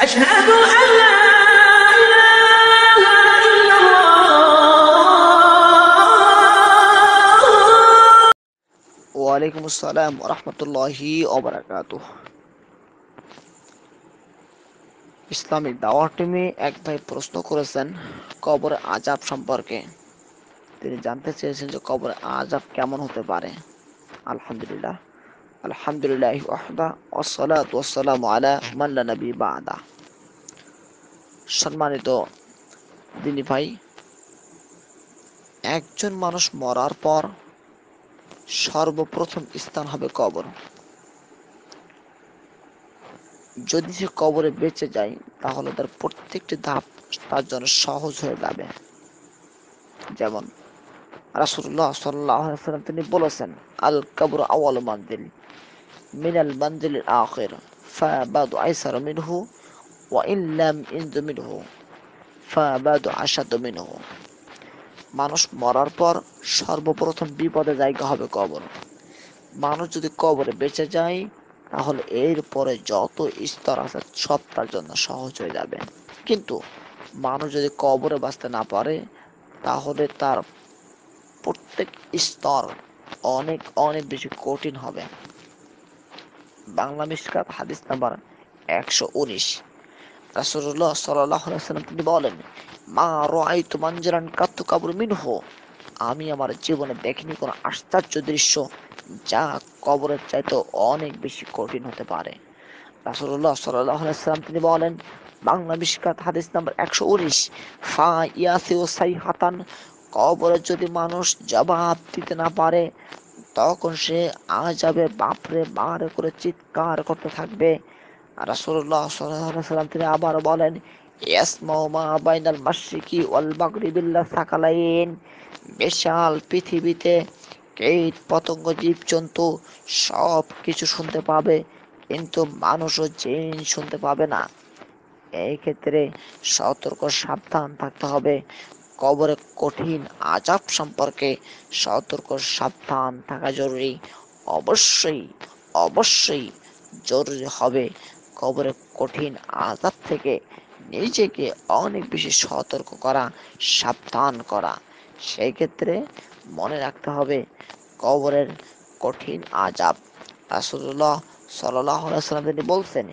أشهد أن لا إله إلا الله ওয়ালাইকুম আসসালাম রহমতুল্লাহি ওবরাকাতু ইসলামিক দাওয়ার টিমে এক ভাই প্রশ্ন করেছেন কবর আজাব সম্পর্কে তিনি জানতে চেয়েছেন যে কবর আজাব কেমন হতে পারে আলহামদুলিল্লাহ আলহামদুলিল্লাহ ওয়াহদা আলা বাদা। সম্মানিত দিনী ভাই, একজন মানুষ মরার পর সর্বপ্রথম স্থান হবে কবর। যদি সে কবরে বেঁচে যায়, তাহলে তার প্রত্যেকটি ধাপ তার জন্য সহজ হয়ে যাবে। যেমন রাসূলুল্লাহ সাল্লাল্লাহু আলাইহি তিনি বলেছেন আল কবর আওয়াল মানজিল মিন আল মানজিল আল আখির, ফাবাদু আইসার মিনহু ওয়া ইন লাম ইনজু মিনহু, ফাবাদু আশাদু মিনহু। মানুষ মরার পর সর্বপ্রথম বিপদে জায়গা হবে কবর। মানুষ যদি কবরে বেঁচে যায়, তাহলে এর পরে যত স্তর আছে সব তার জন্য সহজ হয়ে যাবে। কিন্তু মানুষ যদি কবরে বাঁচতে না পারে, তাহলে তার প্রত্যেক স্তর অনেক অনেক বেশি কঠিন হবে। বাংলা হাদিস নাম্বার একশো উনিশ। রাসূলুল্লাহ সাল্লাল্লাহু আলাইহি ওয়াসাল্লাম তিনি বলেন, মা রাআইতু মানজারান কাত্তু কাবর মিনহু। আমি আমার জীবনে দেখিনি কোনো আশ্চর্য দৃশ্য যা কবরের চাইতে অনেক বেশি কঠিন হতে পারে। রাসূলুল্লাহ সাল্লাল্লাহু আলাইহি ওয়াসাল্লাম তিনি বলেন বাংলা মিশকাত হাদিস নাম্বার একশো উনিশ। ফা ইয়াসি ও সাইহাতান কবরে যদি মানুষ জবাব দিতে না পারে, তখন সে আজাবে বাপরে বারে করে চিৎকার করতে থাকবে। রাসূলুল্লাহ সাল্লাল্লাহু তিনি আবার বলেন বাইনাল মাশরিকি ওয়াল মাগরিবিল্লা বিশাল পৃথিবীতে কীট, পতঙ্গ, জীবজন্তু সব কিছু শুনতে পাবে, কিন্তু মানুষ ও জিন শুনতে পাবে না। এই ক্ষেত্রে সতর্ক সাবধান থাকতে হবে। কবরে কঠিন আজাব সম্পর্কে সতর্ক, সাবধান থাকা জরুরি। অবশ্যই অবশ্যই জরুরি হবে কবরে কঠিন আজাব থেকে নিজেকে অনেক বেশি সতর্ক করা, সাবধান করা। সেই ক্ষেত্রে মনে রাখতে হবে কবরের কঠিন আজাব রাসূলুল্লাহ সাল্লাল্লাহু আলাইহি ওয়াসাল্লাম তিনি বলছেন,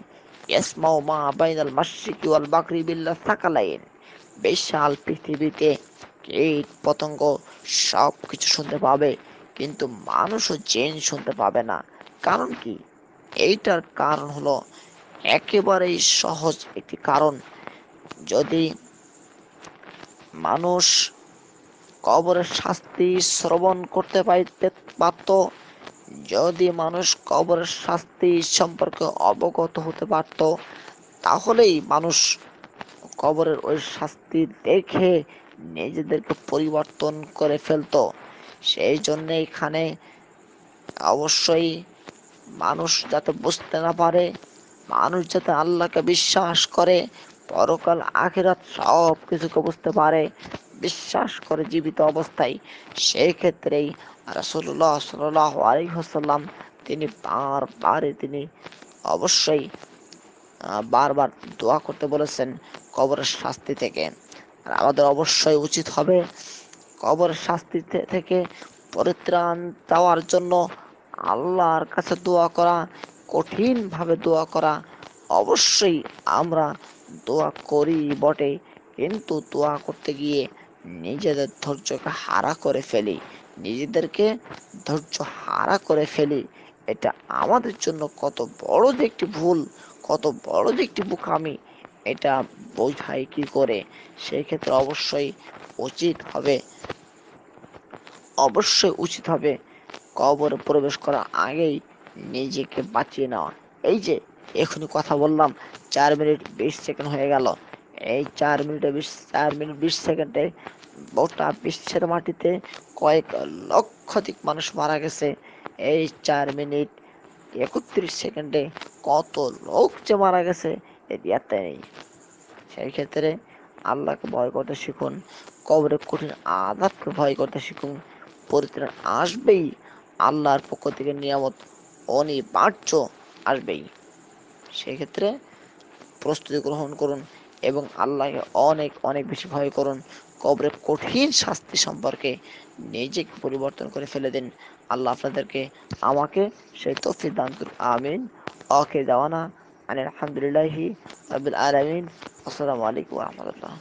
ইয়াসমাউ মা বাইনাল মাশরিকি ওয়াল মাগরিবিল্লা সাকালাইন। বিশাল পৃথিবীতে কীট, পতঙ্গ সব কিছু শুনতে পাবে, কিন্তু মানুষ ও জিন শুনতে পাবে না। কারণ কি? এইটার কারণ হলো একেবারেই সহজ একটি কারণ। যদি মানুষ কবরের শাস্তি শ্রবণ করতে পাইতে পারত, যদি মানুষ কবরের শাস্তি সম্পর্কে অবগত হতে পারত, তাহলেই মানুষ কবরের ওই শাস্তি দেখে নিজেদেরকে পরিবর্তন করে ফেলতো। সেই জন্য এখানে অবশ্যই মানুষ যাতে বুঝতে না পারে, মানুষ যাতে আল্লাহকে বিশ্বাস করে, পরকাল আখিরাত সব কিছুকে বুঝতে পারে, বিশ্বাস করে জীবিত অবস্থায়, সেই ক্ষেত্রেই রাসূলুল্লাহ সাল্লাল্লাহু আলাইহি ওয়াসাল্লাম তিনি বারবারই তিনি অবশ্যই বারবার দোয়া করতে বলেছেন কবরের শাস্তি থেকে। আর আমাদের অবশ্যই উচিত হবে কবরের শাস্তি থেকে পরিত্রাণ চাওয়ার জন্য আল্লাহর কাছে দোয়া করা, কঠিনভাবে দোয়া করা। অবশ্যই আমরা দোয়া করি বটে, কিন্তু দোয়া করতে গিয়ে নিজেদের ধৈর্যকে হারা করে ফেলি, নিজেদেরকে ধৈর্য হারা করে ফেলি। এটা আমাদের জন্য কত বড় যে একটি ভুল, কত বড় যে একটি বোকামি এটা বোঝাই কি করে? সেই ক্ষেত্রে অবশ্যই উচিত হবে। অবশ্যই উচিত হবে কবরে প্রবেশ করার আগেই নিজেকে বাঁচিয়ে নেওয়া। এই যে এখনই কথা বললাম, চার মিনিট বিশ সেকেন্ড হয়ে গেল। এই চার মিনিটে বিশ, চার মিনিট বিশ সেকেন্ডে গোটা বিশ্বের মাটিতে কয়েক লক্ষাধিক মানুষ মারা গেছে। এই চার মিনিট একত্রিশ সেকেন্ডে কত লোক যে মারা গেছে এর ইয়াতে নেই। সেই ক্ষেত্রে আল্লাহকে ভয় করতে শিখুন, কবরে কঠিন আঘাতকে ভয় করতে শিখুন। পরিত্রাণ আসবেই আল্লাহর পক্ষ থেকে নিয়ামত অনিবার্য আসবেই। সেক্ষেত্রে প্রস্তুতি গ্রহণ করুন এবং আল্লাহকে অনেক অনেক বেশি ভয় করুন। কবরের কঠিন শাস্তি সম্পর্কে নিজেকে পরিবর্তন করে ফেলে দিন। আল্লাহ আপনাদেরকে আমাকে সেই তৌফিক দান করুন। আমিন। ওকে দেওয়ানা يعني الحمد لله رب العالمين. السلام عليكم ورحمة الله.